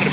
ら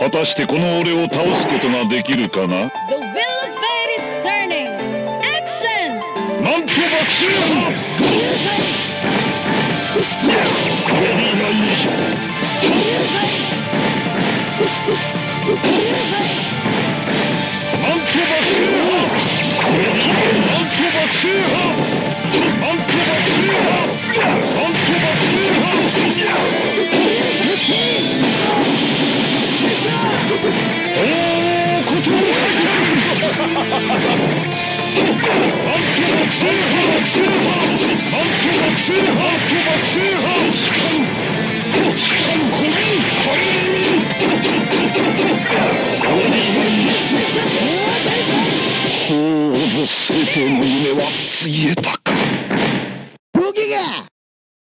果たしてこの俺を倒すことができるかな？The wheel of fate is turning. Action! なん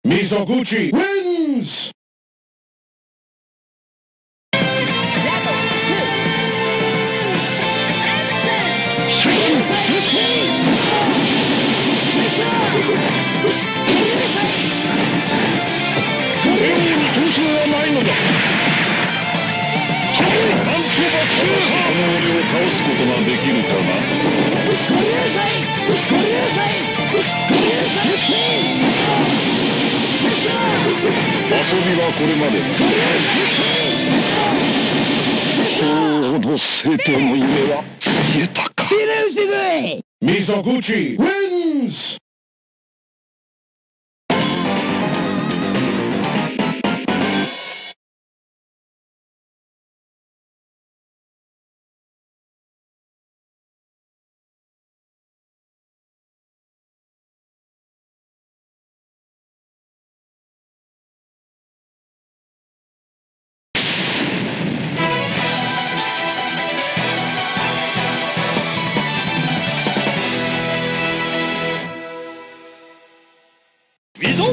Mizoguchi wins! ことができるかな遊びはこれまで。だほう生徒の夢は消えたか Mizoguchi wins!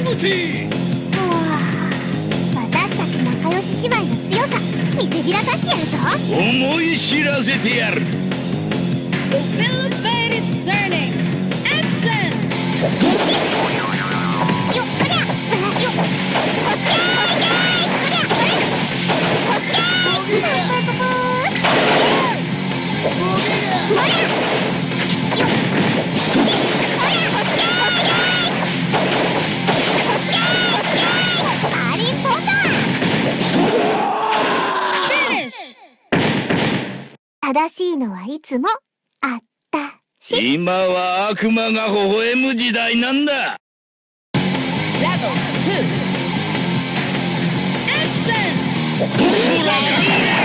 溝口私たち仲良し姉妹の強さ見せびらかしてやるぞ。思い知らせてやる正しいのはいつもあったし今は悪魔が微笑む時代なんだ Double two. Action! だ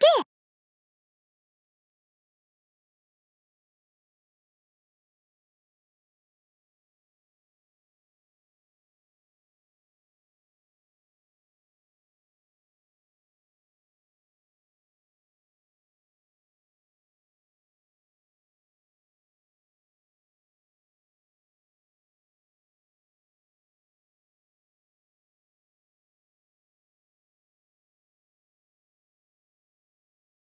った